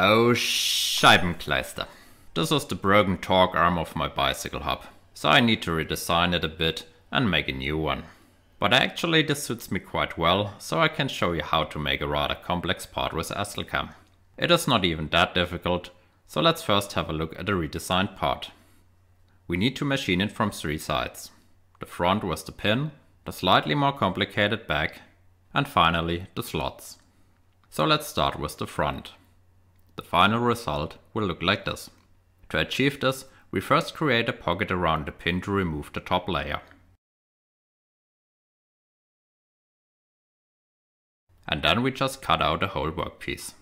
Oh Scheibenkleister. This is the broken torque arm of my bicycle hub, so I need to redesign it a bit and make a new one. But actually this suits me quite well, so I can show you how to make a rather complex part with Estlcam. It is not even that difficult, so let's first have a look at the redesigned part. We need to machine it from three sides. The front with the pin, the slightly more complicated back, and finally the slots. So let's start with the front. The final result will look like this. To achieve this, we first create a pocket around the pin to remove the top layer. And then we just cut out the whole workpiece.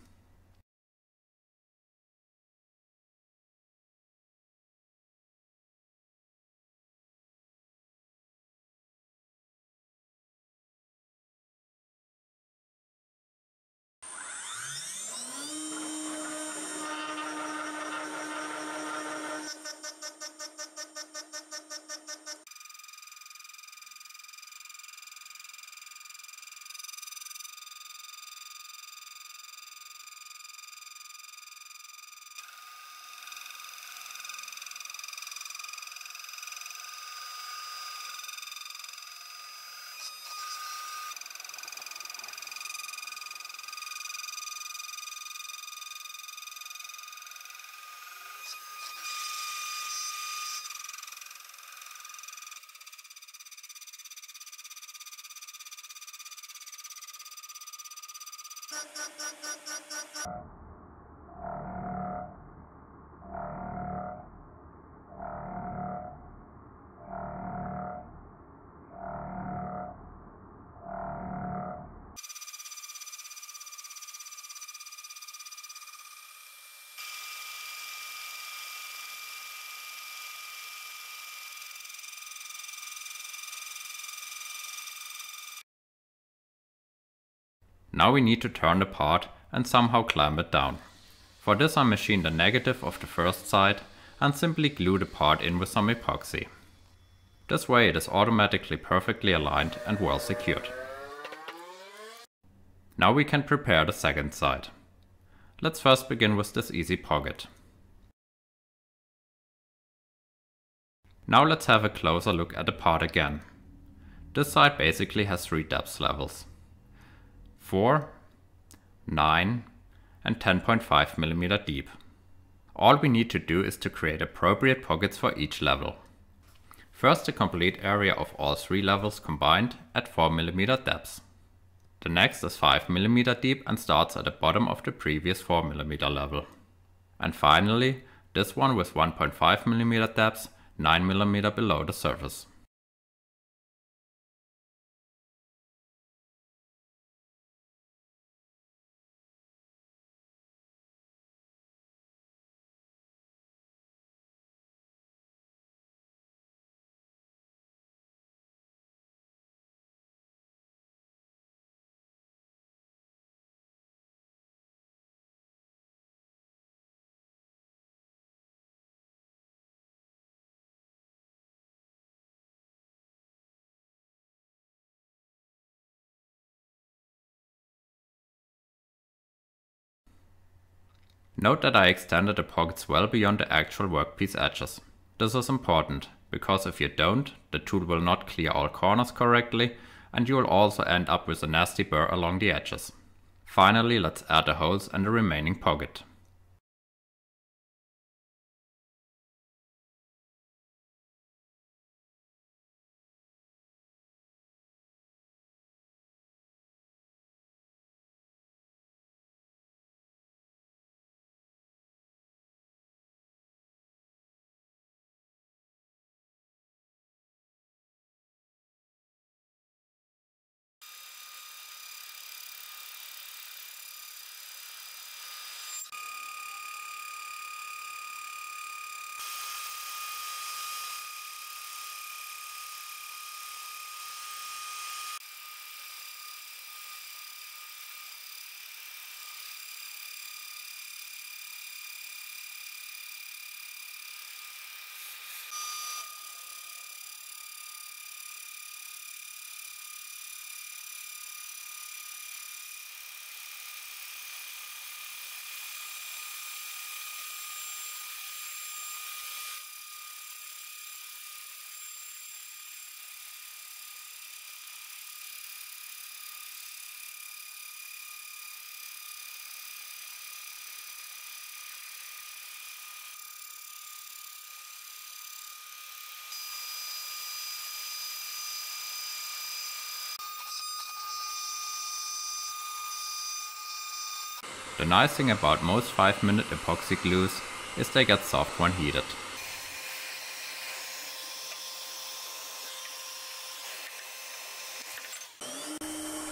Now we need to turn the part and somehow clamp it down. For this I machine the negative of the first side and simply glue the part in with some epoxy. This way it is automatically perfectly aligned and well secured. Now we can prepare the second side. Let's first begin with this easy pocket. Now let's have a closer look at the part again. This side basically has three depth levels. 4, 9 and 10.5 millimeter deep. All we need to do is to create appropriate pockets for each level. First the complete area of all three levels combined at 4 millimeter depth. The next is 5 millimeter deep and starts at the bottom of the previous 4 millimeter level. And finally, this one with 1.5 millimeter depth, 9 millimeter below the surface. Note that I extended the pockets well beyond the actual workpiece edges. This is important, because if you don't, the tool will not clear all corners correctly and you will also end up with a nasty burr along the edges. Finally, let's add the holes and the remaining pocket. The nice thing about most 5 minute epoxy glues is they get soft when heated.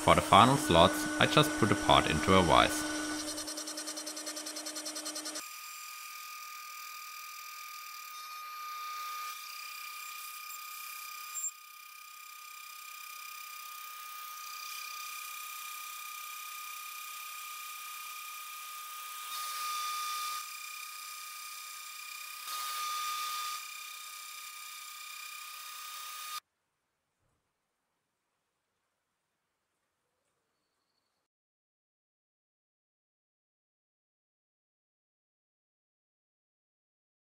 For the final slots, I just put a part into a vise.